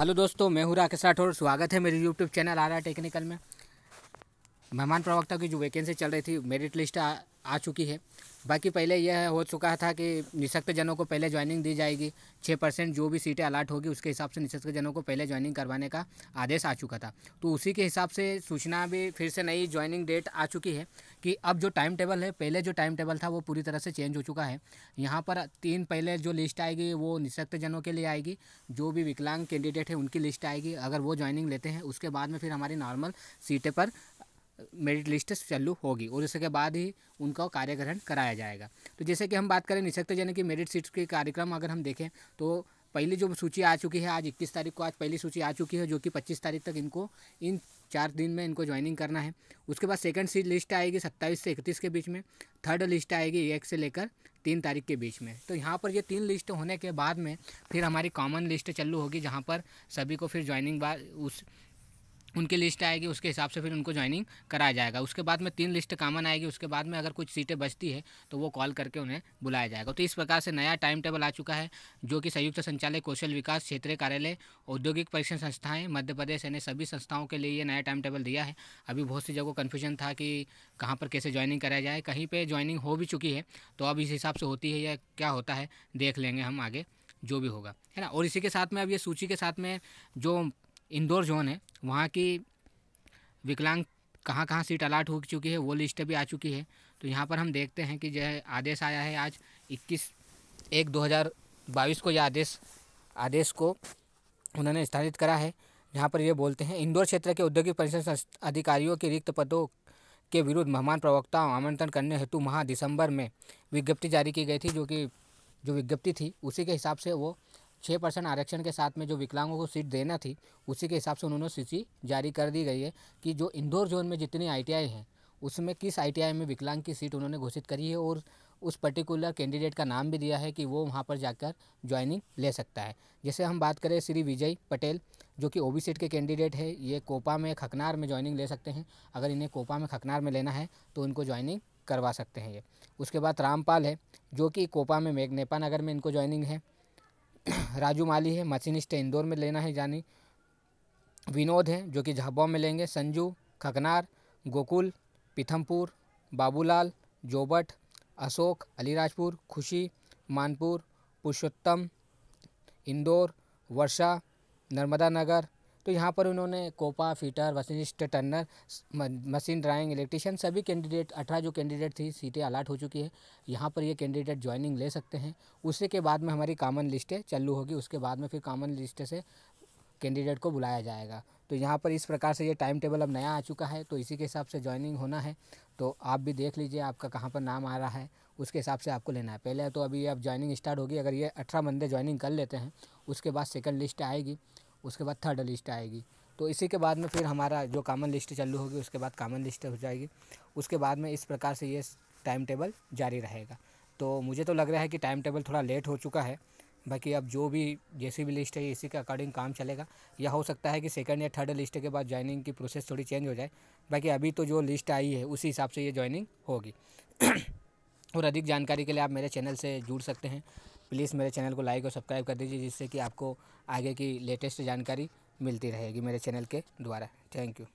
Hello दोस्तों, मैं हूँ राकेश राठौर। स्वागत है मेरे यूट्यूब चैनल आ रहा टेक्निकल में। मेहमान प्रवक्ता की जो वैकेंसी चल रही थी मेरिट लिस्ट आ, चुकी है। बाकी पहले यह हो चुका था कि निशक्त जनों को पहले ज्वाइनिंग दी जाएगी। छः परसेंट जो भी सीटें अलाट होगी उसके हिसाब से निशक्त जनों को पहले ज्वाइनिंग करवाने का आदेश आ चुका था। तो उसी के हिसाब से सूचना भी फिर से नई ज्वाइनिंग डेट आ चुकी है कि अब जो टाइम टेबल है पहले जो टाइम टेबल था वो पूरी तरह से चेंज हो चुका है। यहाँ पर तीन पहले जो लिस्ट आएगी वो निशक्त जनों के लिए आएगी। जो भी विकलांग कैंडिडेट है उनकी लिस्ट आएगी। अगर वो ज्वाइनिंग लेते हैं उसके बाद में फिर हमारी नॉर्मल सीटें पर मेरिट लिस्ट चालू होगी और उसके बाद ही उनका कार्य ग्रहण कराया जाएगा। तो जैसे कि हम बात करें निशक्त जन की मेरिट सीट के कार्यक्रम अगर हम देखें तो पहली जो सूची आ चुकी है, आज इक्कीस तारीख को आज पहली सूची आ चुकी है, जो कि पच्चीस तारीख तक इनको, इन चार दिन में इनको ज्वाइनिंग करना है। उसके बाद सेकंड सीट लिस्ट आएगी सत्ताईस से इकतीस के बीच में थर्ड लिस्ट आएगी एक से लेकर तीन तारीख के बीच में। तो यहाँ पर ये तीन लिस्ट होने के बाद में फिर हमारी कॉमन लिस्ट चालू होगी, जहाँ पर सभी को फिर ज्वाइनिंग बाद उस उनकी लिस्ट आएगी, उसके हिसाब से फिर उनको ज्वाइनिंग कराया जाएगा। उसके बाद में तीन लिस्ट कामन आएगी, उसके बाद में अगर कुछ सीटें बचती है तो वो कॉल करके उन्हें बुलाया जाएगा। तो इस प्रकार से नया टाइम टेबल आ चुका है, जो कि संयुक्त संचालय कौशल विकास, क्षेत्रीय कार्यालय, औद्योगिक परीक्षण संस्थाएँ, मध्य प्रदेश यानी सभी संस्थाओं के लिए ये नया टाइम टेबल दिया है। अभी बहुत सी जगह कन्फ्यूज़न था कि कहाँ पर कैसे ज्वाइनिंग कराया जाए। कहीं पर ज्वाइनिंग हो भी चुकी है तो अब इस हिसाब से होती है या क्या होता है, देख लेंगे हम आगे, जो भी होगा, है ना? और इसी के साथ में अब ये सूची के साथ में जो इंदौर जोन है वहाँ की विकलांग कहाँ कहाँ सीट अलाट हो चुकी है, वो लिस्ट भी आ चुकी है। तो यहाँ पर हम देखते हैं कि जो है, आदेश आया है आज इक्कीस एक दो हज़ार बाईस को, यह आदेश आदेश को उन्होंने स्थापित करा है। जहाँ पर ये बोलते हैं, इंदौर क्षेत्र के औद्योगिक परिषद अधिकारियों के रिक्त पदों के विरुद्ध मेहमान प्रवक्ता आमंत्रण करने हेतु महा दिसंबर में विज्ञप्ति जारी की गई थी, जो कि, जो विज्ञप्ति थी, उसी के हिसाब से वो छः परसेंट आरक्षण के साथ में जो विकलांगों को सीट देना थी, उसी के हिसाब से उन्होंने सूची जारी कर दी गई है कि जो इंदौर जोन में जितनी आई हैं, उसमें किस आईटीआई में विकलांग की सीट उन्होंने घोषित करी है और उस पर्टिकुलर कैंडिडेट का नाम भी दिया है कि वो वहाँ पर जाकर ज्वाइनिंग ले सकता है। जैसे हम बात करें श्री विजय पटेल, जो कि ओबी सीट के कैंडिडेट है, ये कोपा में खकनार में ज्वाइनिंग ले सकते हैं। अगर इन्हें कोपा में खकनार में लेना है तो उनको ज्वाइनिंग करवा सकते हैं ये। उसके बाद रामपाल है, जो कि कोपा में मेघनेपा नगर में इनको ज्वाइनिंग है। राजू माली है मशीनिस्ट इंदौर में लेना है जानी। विनोद है, जो कि झाबुआ में लेंगे। संजू खकनार गोकुल, पीथमपुर, बाबूलाल, जोबट, अशोक, अलीराजपुर, खुशी, मानपुर, पुरुषोत्तम, इंदौर, वर्षा, नर्मदा नगर तो यहाँ पर उन्होंने कोपा, फीटर, वशिष्ठ टर्नर मशीन ड्राइंग, इलेक्ट्रिशियन सभी कैंडिडेट, अठारह जो कैंडिडेट थी, सीटें अलाट हो चुकी है। यहाँ पर ये कैंडिडेट ज्वाइनिंग ले सकते हैं। उसी के बाद में हमारी कामन लिस्टें चालू होगी। उसके बाद में फिर कामन लिस्ट से कैंडिडेट को बुलाया जाएगा। तो यहाँ पर इस प्रकार से ये टाइम टेबल अब नया आ चुका है। तो इसी के हिसाब से ज्वाइनिंग होना है। तो आप भी देख लीजिए आपका कहाँ पर नाम आ रहा है। उसके हिसाब से आपको लेना है। पहले तो अभी अब ज्वाइनिंग स्टार्ट होगी। अगर ये अठारह बंदे ज्वाइनिंग कर लेते हैं, उसके बाद सेकंड लिस्ट आएगी। उसके बाद थर्ड लिस्ट आएगी। तो इसी के बाद में फिर हमारा जो कामन लिस्ट चालू होगी, उसके बाद कामन लिस्ट हो जाएगी। उसके बाद में इस प्रकार से ये टाइम टेबल जारी रहेगा। तो मुझे तो लग रहा है कि टाइम टेबल थोड़ा लेट हो चुका है। बाकी अब जो भी जैसी भी लिस्ट है, इसी के अकॉर्डिंग काम चलेगा। या हो सकता है कि सेकंड या थर्ड लिस्ट के बाद ज्वाइनिंग की प्रोसेस थोड़ी चेंज हो जाए। बाकी अभी तो जो लिस्ट आई है, उसी हिसाब से ये ज्वाइनिंग होगी। और अधिक जानकारी के लिए आप मेरे चैनल से जुड़ सकते हैं। प्लीज़ मेरे चैनल को लाइक और सब्सक्राइब कर दीजिए, जिससे कि आपको आगे की लेटेस्ट जानकारी मिलती रहेगी मेरे चैनल के द्वारा। Thank you.